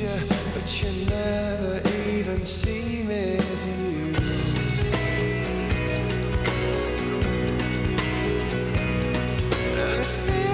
need you, but you never even see me, do you? And it's